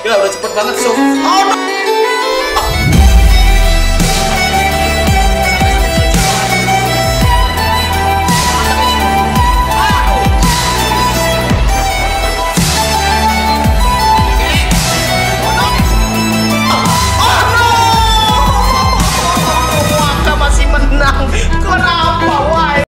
Gila udah cepet banget so. Oh no. Kenapa?